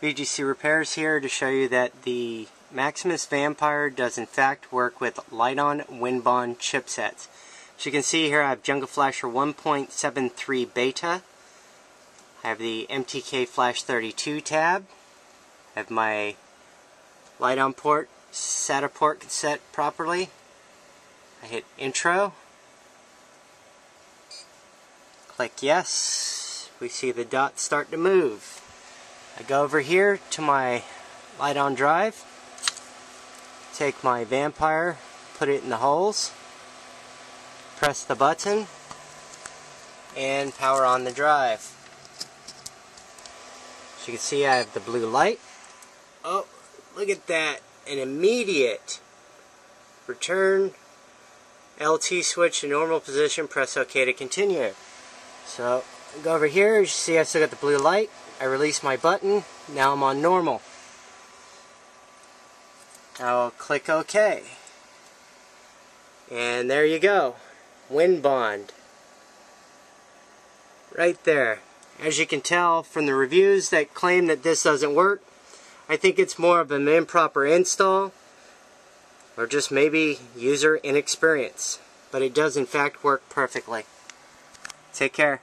VGC Repairs here to show you that the Maximus Vampire does in fact work with Lite-On WinBond chipsets. As you can see here I have Jungle Flasher 1.73 Beta. I have the MTK Flash 32 tab. I have my Lite-On port, SATA port set properly. I hit intro. Click yes. We see the dots start to move. I go over here to my Lite-On drive, take my Vampire, put it in the holes, press the button, and power on the drive. As you can see I have the blue light. Oh, look at that, an immediate return LT switch to normal position, press OK to continue. So, go over here, you see I still got the blue light. I release my button, now I'm on normal. I'll click OK. And there you go. WinBond. Right there. As you can tell from the reviews that claim that this doesn't work, I think it's more of an improper install or just maybe user inexperience. But it does in fact work perfectly. Take care.